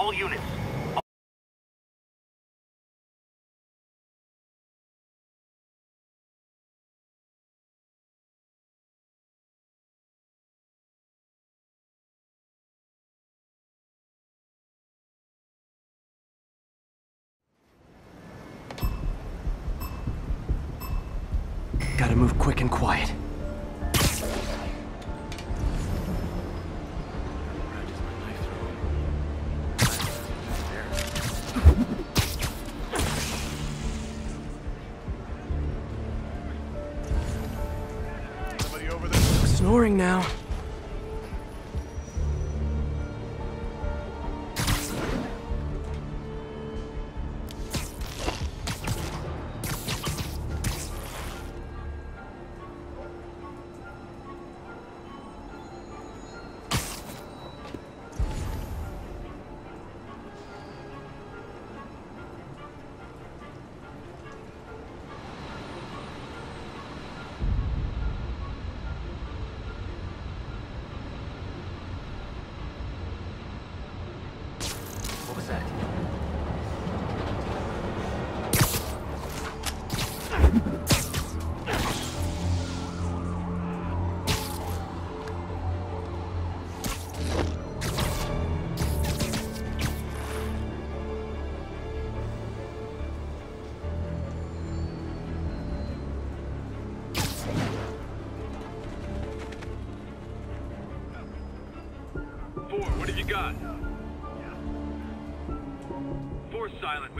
All units. Gotta move quick and quiet. Snoring now.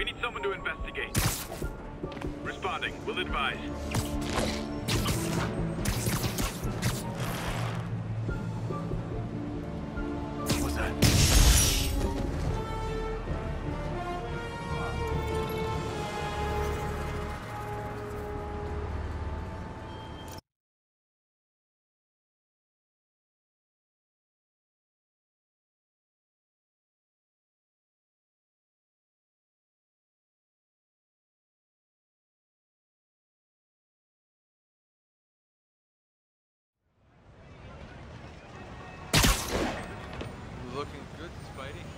We need someone to investigate. Responding. We'll advise. Alrighty.